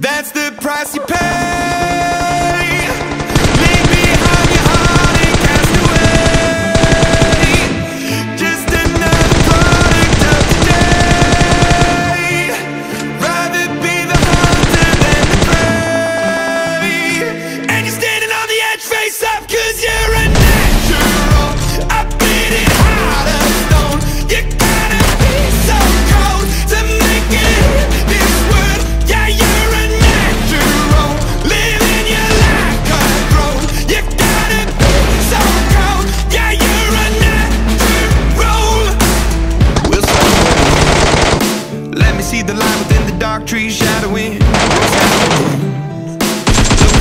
That's the price you pay. The line within the dark trees shadowing. Looking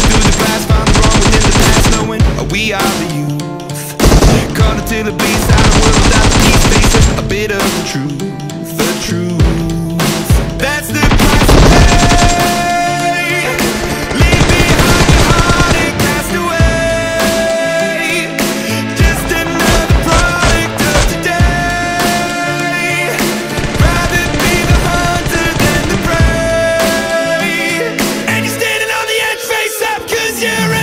through the glass, found the wrong within the past, knowing we are the youth. Caught until it bleeds out of world without the peace, facing a bit of the truth, hear it.